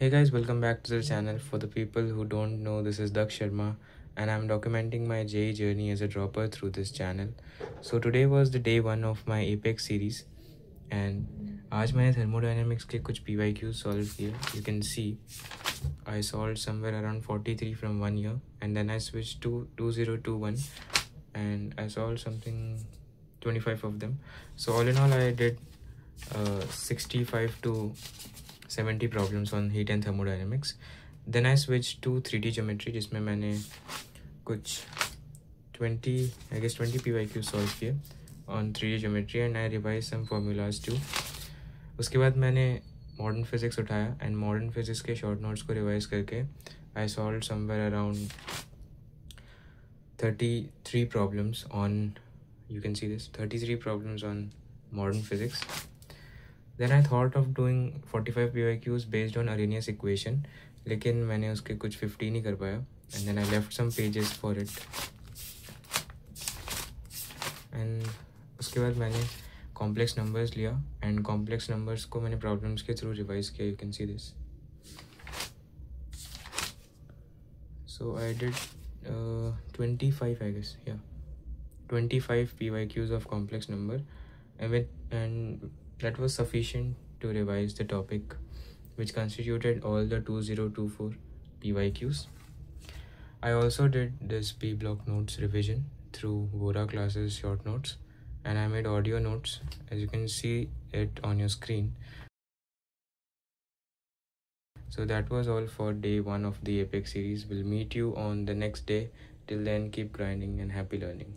Hey guys, welcome back to the channel. For the people who don't know, this is Daksh Sharma and I'm documenting my JEE journey as a dropper through this channel. So today was the day one of my Apex series and आज मैंने thermodynamics के कुछ PYQs solve किए. You can see I solved somewhere around 43 from one year and then I switched to 2021 and I solved something 25 of them. So all in all I did uh, 65 to 70 problems on heat and thermodynamics. Then I switched to 3D geometry, जिसमें मैंने कुछ twenty I 20 I guess 20 PYQ solve किए on 3D geometry and I revised some formulas too. उसके बाद मैंने modern physics उठाया and modern physics के short notes को रिवाइज करके I solve somewhere around thirty three problems on you can see this thirty three problems on modern physics then I thought of doing forty five P Y Qs based on Arrhenius equation लेकिन मैंने उसके कुछ fifteen ही कर पाया। And then I left some pages for it and उसके बाद मैंने कॉम्प्लेक्स नंबर्स लिया। एंड कॉम्प्लेक्स नंबर्स को मैंने प्रॉब्लम्स के थ्रू रिवाइज किया। You can see this so I did twenty five I guess या twenty five P Y Qs of complex number and That was sufficient to revise the topic, which constituted all the 2024 PYQs. I also did this P block notes revision through Vora classes short notes and I made audio notes as you can see it on your screen. So that was all for day one of the Apex series. We'll meet you on the next day. Till then, keep grinding and happy learning.